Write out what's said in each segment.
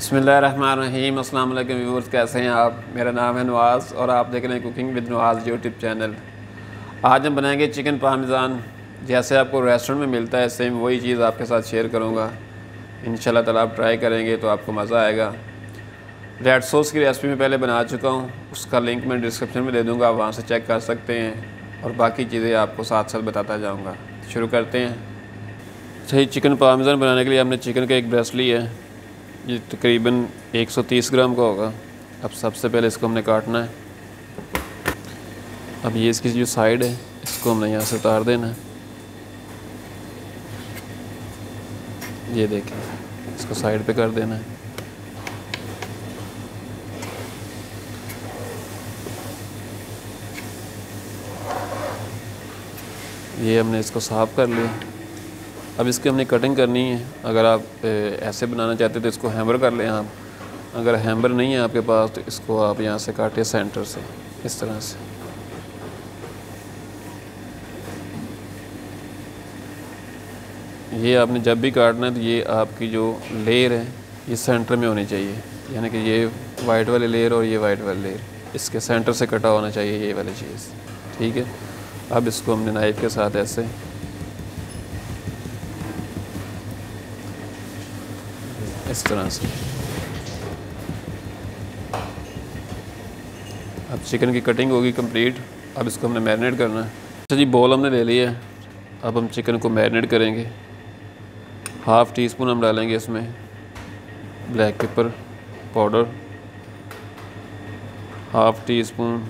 बसमीम अल्लाम व्यूवर्स कैसे हैं आप? मेरा नाम है नवाज़ और आप देख रहे हैं cooking with Nawaz YouTube channel. आज हम बनाएँगे चिकन पारमिज़ान। जैसे आपको रेस्टोरेंट में मिलता है, सेम वही चीज़ आपके साथ शेयर करूँगा। इन ताला आप ट्राई करेंगे तो आपको मज़ा आएगा। रेड सॉस की रेसिपी में पहले बना चुका हूँ। उसका लिंक मैं डिस्क्रिप्शन में दे दूँगा, आप वहाँ से चेक कर सकते हैं। और बाकी चीज़ें आपको साथ साथ बताता जाऊँगा। शुरू करते हैं। सही चिकन पारमिज़ान बनाने के लिए हमने चिकन का एक ब्रेस्ट लिया है। ये तकरीबन 130 ग्राम का होगा। अब सबसे पहले इसको हमने काटना है। अब ये इसकी जो साइड है, इसको हमने यहाँ से उतार देना है। ये देखें, इसको साइड पे कर देना है। ये हमने इसको साफ़ कर लिया। अब इसकी हमने कटिंग करनी है। अगर आप ऐसे बनाना चाहते हैं तो इसको हैमर कर लें आप। अगर हैमर नहीं है आपके पास तो इसको आप यहाँ से काटें सेंटर से, इस तरह से। ये आपने जब भी काटना है तो ये आपकी जो लेयर है, ये सेंटर में होनी चाहिए। यानी कि ये वाइट वाली लेयर और ये वाइट वाली लेयर इसके सेंटर से कटा होना चाहिए ये वाली चीज़। ठीक है? अब इसको हमने नाइफ के साथ ऐसे इस तरह से। अब चिकन की कटिंग होगी कंप्लीट अब इसको हमने मैरिनेट करना है। अच्छा जी बॉल हमने ले लिया है। अब हम चिकन को मैरिनेट करेंगे। हाफ़ टी स्पून हम डालेंगे इसमें। Black pepper powder half teaspoon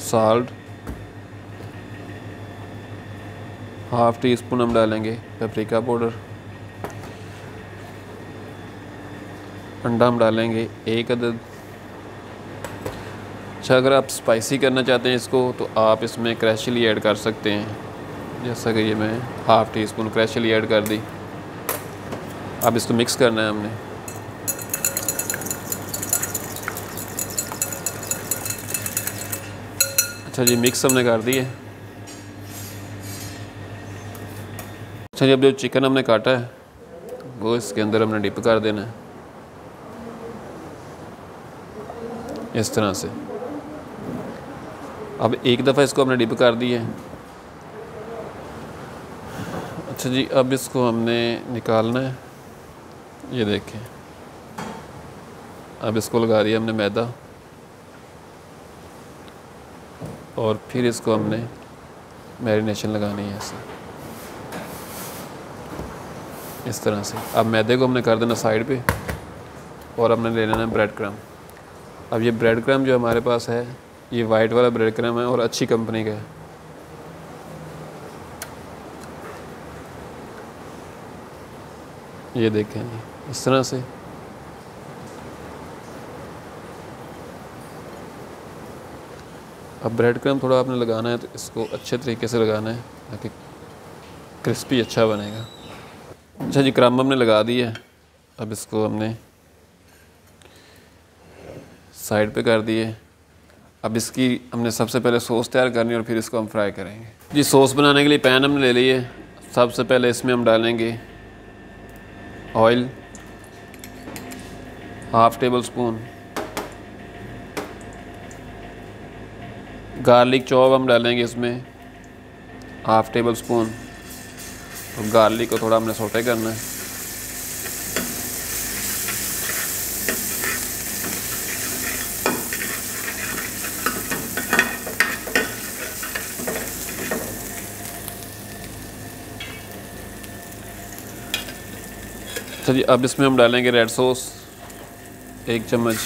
salt half teaspoon हम डालेंगे पेपरिका पाउडर अंडा हम डालेंगे, एक अदद। अच्छा अगर आप स्पाइसी करना चाहते हैं इसको तो आप इसमें क्रैशली ऐड कर सकते हैं। जैसा कि ये मैं हाफ़ टी स्पून क्रैशली ऐड कर दी। अब इसको मिक्स करना है हमने। अच्छा जी मिक्स हमने कर दी है। अच्छा जी, अब जो चिकन हमने काटा है, वो इसके अंदर हमने डिप कर देना है। इस तरह से। अब एक दफ़ा इसको हमने डिप कर दी है अच्छा जी, अब इसको हमने निकालना है। ये देखें। अब इसको लगा दिया हमने मैदा। और फिर इसको हमने मैरिनेशन लगानी है ऐसे। इस तरह से। अब मैदे को हमने कर देना साइड पे। और हमने ले लेना है ब्रेड क्रम अब ये ब्रेड क्रम जो हमारे पास है, ये वाइट वाला ब्रेड क्रम है और अच्छी कंपनी का है। ये देखें इस तरह से। अब ब्रेड क्रम थोड़ा आपने लगाना है तो इसको अच्छे तरीके से लगाना है, ताकि क्रिस्पी अच्छा बनेगा। अच्छा जी क्रम हमने लगा दी है। अब इसको हमने साइड पे कर दिए। अब इसकी हमने सबसे पहले सॉस तैयार करनी और फिर इसको हम फ्राई करेंगे। जी, सॉस बनाने के लिए पैन हमने ले लिए सबसे पहले इसमें हम डालेंगे oil, half tablespoon. Garlic chop हम डालेंगे इसमें, हाफ़ टेबल स्पून। और गार्लिक को थोड़ा हमने सोटे करना है। अच्छा जी अब इसमें हम डालेंगे रेड सॉस एक चम्मच।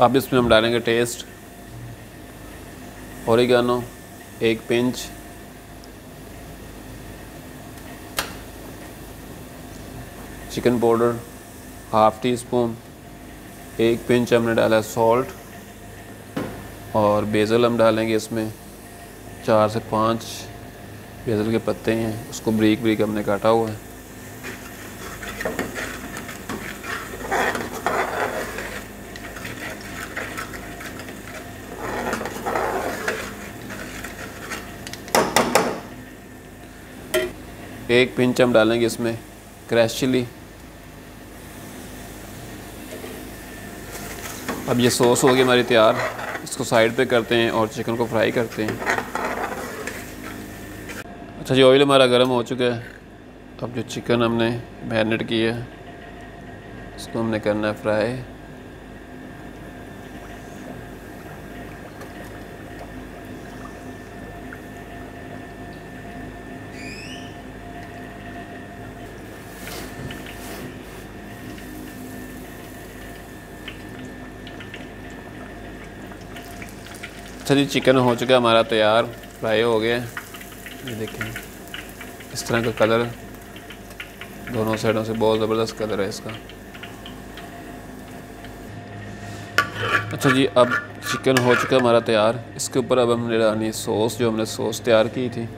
अब इसमें हम डालेंगे टेस्ट ओरिगानो एक pinch chicken powder, half teaspoon एक पिंच हमने डाला है सॉल्ट और बेज़ल हम डालेंगे इसमें, चार से पाँच बेज़ल के पत्ते हैं, उसको ब्रीक ब्रीक हमने काटा हुआ है। एक पिंच हम डालेंगे इसमें क्रैश चिली अब ये सॉस हो होगी हमारी तैयार। इसको साइड पे करते हैं और चिकन को फ्राई करते हैं। अच्छा जी ऑयल हमारा गर्म हो चुका है। अब जो चिकन हमने मैरिनेट किया है, इसको हमने करना है फ्राई अच्छा जी चिकन हो चुका है हमारा तैयार, फ्राई हो गया। ये देखें, इस तरह का कलर दोनों साइडों से बहुत ज़बरदस्त कलर है इसका। अच्छा जी, अब चिकन हो चुका है हमारा तैयार। इसके ऊपर अब हमने डालनी सॉस, जो हमने सॉस तैयार की थी।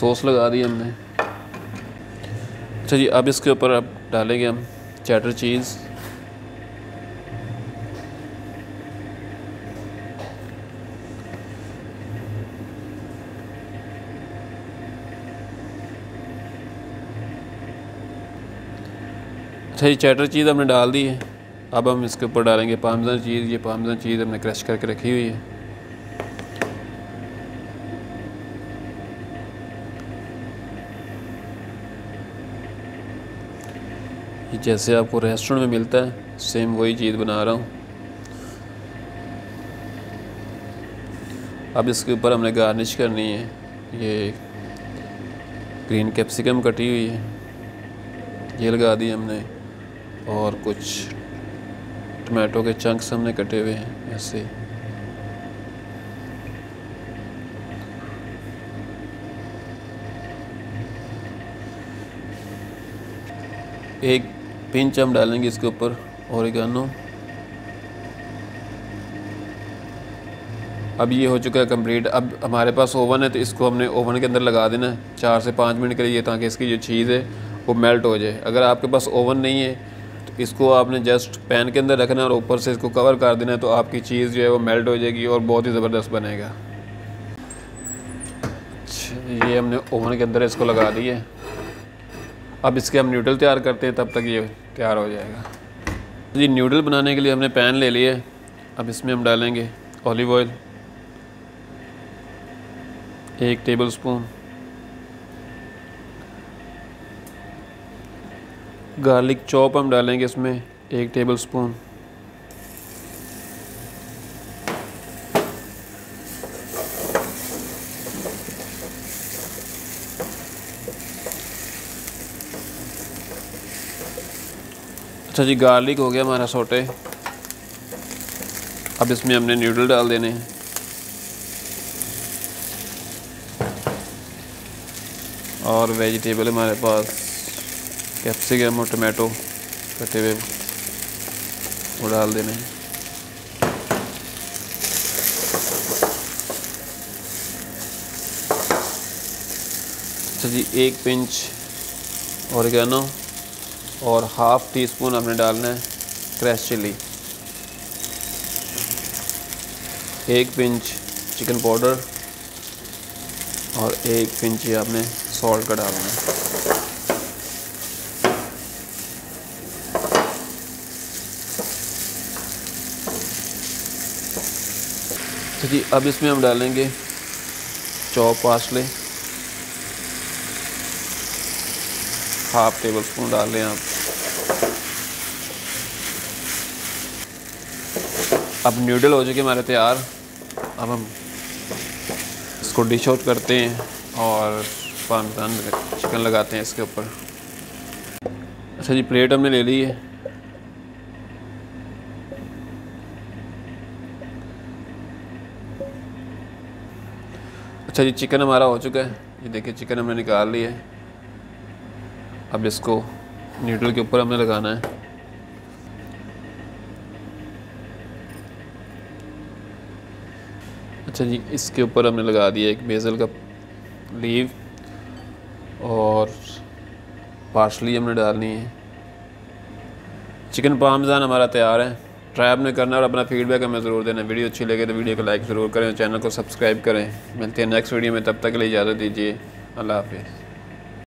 सॉस लगा दी हमने। अच्छा जी, अब इसके ऊपर अब डालेंगे हम चैटर चीज़। अच्छा जी, चैटर चीज़ हमने डाल दी है। अब हम इसके ऊपर डालेंगे पामजन चीज़। ये पामजन चीज़ हमने क्रश करके रखी हुई है। जैसे आपको रेस्टोरेंट में मिलता है सेम वही चीज़ बना रहा हूँ। अब इसके ऊपर हमने गार्निश करनी है। ये ग्रीन कैप्सिकम कटी हुई है। ये लगा दी हमने और कुछ टमाटो के चंक्स हमने कटे हुए हैं, ऐसे। एक पिंच हम डालेंगे इसके ऊपर ओरिगानो अब ये हो चुका है कंप्लीट अब हमारे पास ओवन है तो इसको हमने ओवन के अंदर लगा देना है, चार से पाँच मिनट के लिए, ताकि इसकी जो चीज़ है, वो मेल्ट हो जाए। अगर आपके पास ओवन नहीं है तो इसको आपने जस्ट पैन के अंदर रखना है और ऊपर से इसको कवर कर देना है तो आपकी चीज़ जो है वो मेल्ट हो जाएगी और बहुत ही ज़बरदस्त बनेगा। अच्छा ये हमने ओवन के अंदर इसको लगा दिए अब इसके हम न्यूडल तैयार करते हैं, तब तक ये तैयार हो जाएगा। जी न्यूडल बनाने के लिए हमने पैन ले लिए। अब इसमें हम डालेंगे ऑलिव ऑयल एक टेबल स्पून गार्लिक चॉप हम डालेंगे इसमें, एक टेबल स्पून अच्छा जी गार्लिक हो गया हमारा सोटे अब इसमें हमने न्यूडल डाल देने हैं। और वेजिटेबल हमारे पास कैप्सिकम और टमाटो कटे हुए वो डाल देने हैं। अच्छा जी, एक पिंच ऑरिगेनो और हाफ़ टी स्पून हमने डालना है क्रैश चिली एक पिंच चिकन पाउडर और एक पिंच ही आपने सॉल्ट का डालना है। तो जी, अब इसमें हम डालेंगे चौप पासले हाफ़ टेबल स्पून डाल लें आप। अब न्यूडल हो चुके हमारे तैयार। अब हम इसको डिश आउट करते हैं और पाकिस्तान चिकन लगाते हैं इसके ऊपर। अच्छा जी प्लेट हमने ले ली है। अच्छा जी चिकन हमारा हो चुका है। ये देखिए चिकन हमने निकाल लिया है। अब इसको न्यूडल के ऊपर हमने लगाना है। अच्छा जी, इसके ऊपर हमने लगा दिया एक बेज़ल का लीव और पार्सली हमने डालनी है। चिकन पामजान हमारा तैयार है। ट्राई आपने करना और अपना फीडबैक हमें ज़रूर देना। वीडियो अच्छी लगे तो वीडियो को लाइक ज़रूर करें चैनल को सब्सक्राइब करें। मिलते हैं नेक्स्ट वीडियो में, तब तक के लिए इजाज़त दीजिए। अल्लाह हाफिज़।